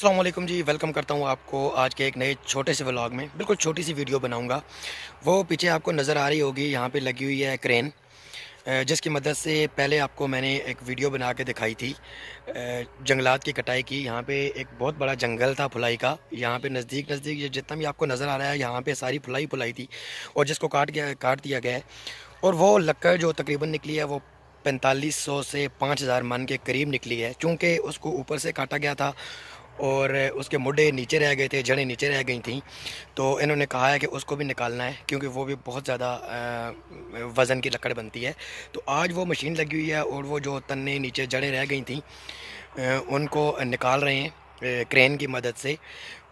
अल्लाम जी welcome करता हूँ आपको आज के एक नए छोटे से व्लॉग में। बिल्कुल छोटी सी वीडियो बनाऊँगा। वो पीछे आपको नज़र आ रही होगी, यहाँ पे लगी हुई है क्रेन जिसकी मदद से पहले आपको मैंने एक वीडियो बना के दिखाई थी जंगलात की कटाई की। यहाँ पे एक बहुत बड़ा जंगल था फुलाई का। यहाँ पे नज़दीक नज़दीक जितना भी आपको नज़र आ रहा है, यहाँ पे सारी फुलाई फुलाई थी और जिसको काट गया, काट दिया गया है। और वो लक्कड़ जो तकरीबन निकली है, वो पैंतालीस सौ से पाँच हज़ार मन के करीब निकली है, चूँकि उसको ऊपर से काटा गया था और उसके मुडे नीचे रह गए थे, जड़ें नीचे रह गई थी। तो इन्होंने कहा है कि उसको भी निकालना है, क्योंकि वो भी बहुत ज़्यादा वज़न की लकड़ बनती है। तो आज वो मशीन लगी हुई है और वो जो तन्ने नीचे जड़ें रह गई थी उनको निकाल रहे हैं क्रेन की मदद से।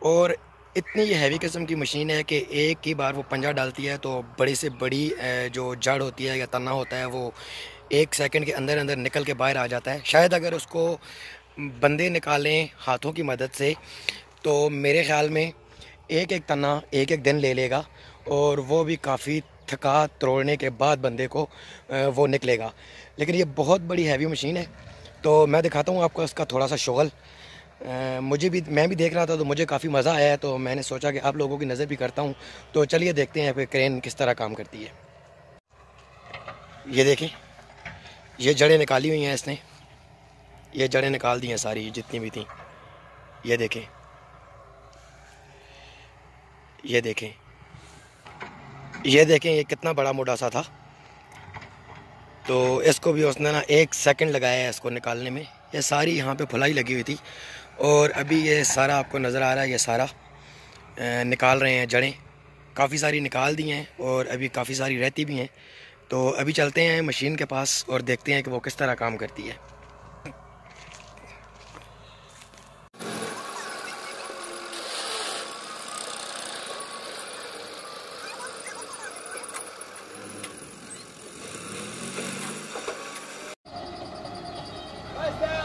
और इतनी ये हैवी किस्म की मशीन है कि एक ही बार वो पंजा डालती है तो बड़ी से बड़ी जो जड़ होती है या तना होता है, वो एक सेकंड के अंदर अंदर निकल के बाहर आ जाता है। शायद अगर उसको बंदे निकालें हाथों की मदद से तो मेरे ख़्याल में एक एक तना एक एक दिन ले लेगा और वो भी काफ़ी थका तोड़ने के बाद बंदे को वो निकलेगा। लेकिन ये बहुत बड़ी हैवी मशीन है तो मैं दिखाता हूँ आपको इसका थोड़ा सा शगल। मुझे भी, मैं भी देख रहा था तो मुझे काफ़ी मज़ा आया तो मैंने सोचा कि आप लोगों की नज़र भी करता हूँ। तो चलिए देखते हैं फिर क्रेन किस तरह काम करती है। ये देखें ये जड़ें निकाली हुई हैं इसने। ये जड़ें निकाल दी हैं सारी, जितनी भी थी। ये देखें। ये देखें। ये देखें, ये कितना बड़ा मोटा सा था। तो इसको भी उसने ना एक सेकंड लगाया है इसको निकालने में। ये सारी यहाँ पे फुलाई लगी हुई थी। और अभी ये सारा आपको नज़र आ रहा है, ये सारा निकाल रहे हैं जड़ें। काफ़ी सारी निकाल दी हैं और अभी काफ़ी सारी रहती भी हैं। तो अभी चलते हैं मशीन के पास और देखते हैं कि वो किस तरह काम करती है। Let's go!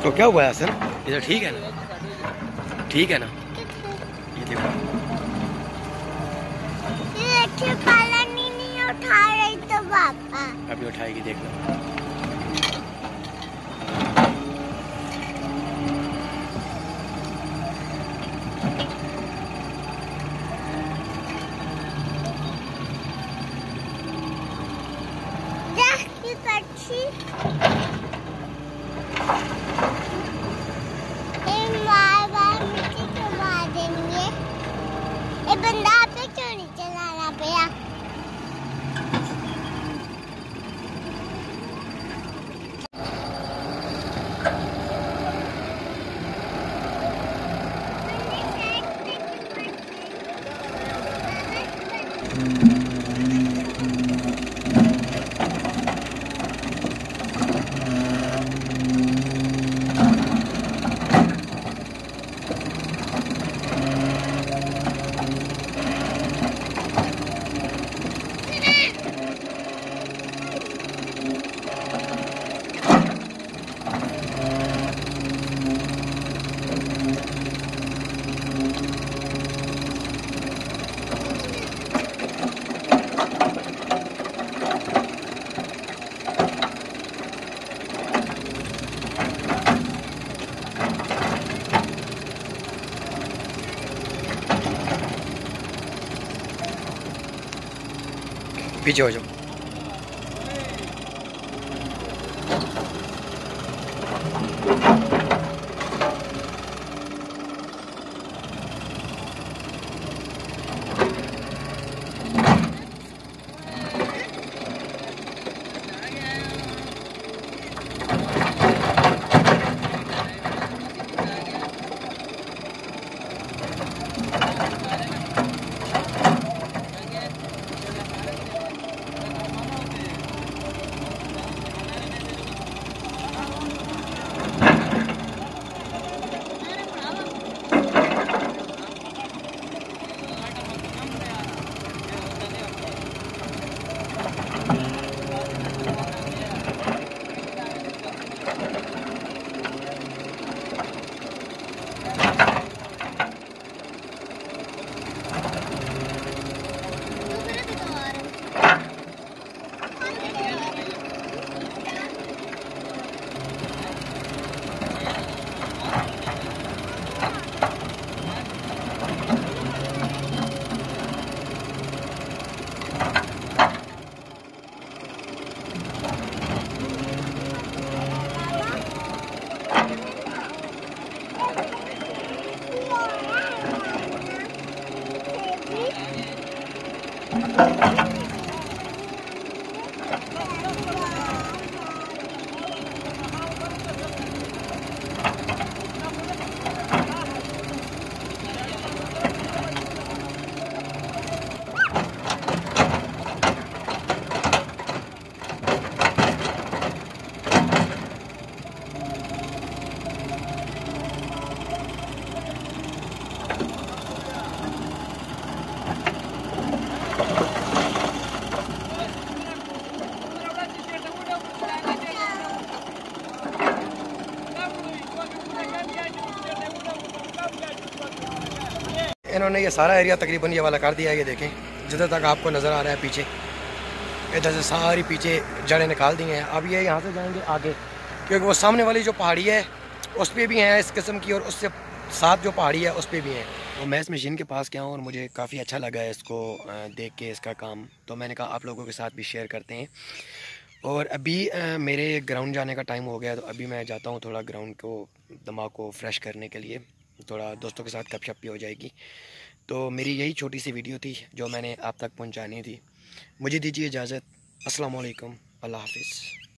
इसको क्या हुआ है सर? ये ठीक है ना? ठीक है ना? ये देखो। अभी उठाएगी देखना Thank you. देख लो पीछे हो जाओ इन्होंने ये सारा एरिया तकरीबन ये वाला कर दिया है, ये देखें। जिधर तक आपको नज़र आ रहा है पीछे, इधर से सारी पीछे जड़ें निकाल दी हैं। अब ये यहाँ से जाएँगे आगे, क्योंकि वो सामने वाली जो पहाड़ी है, उस पर भी हैं इस किस्म की, और उससे साथ जो पहाड़ी है, उस पर भी हैं। तो मैं इस मशीन के पास गया हूँ और मुझे काफ़ी अच्छा लगा है इसको देख के इसका काम। तो मैंने कहा आप लोगों के साथ भी शेयर करते हैं। और अभी मेरे ग्राउंड जाने का टाइम हो गया तो अभी मैं जाता हूँ थोड़ा ग्राउंड को, दिमाग को फ्रेश करने के लिए। थोड़ा दोस्तों के साथ गपशप भी हो जाएगी। तो मेरी यही छोटी सी वीडियो थी, जो मैंने आप तक पहुँचानी थी। मुझे दीजिए इजाज़त। अस्सलाम वालेकुम अल्लाह हाफिज़।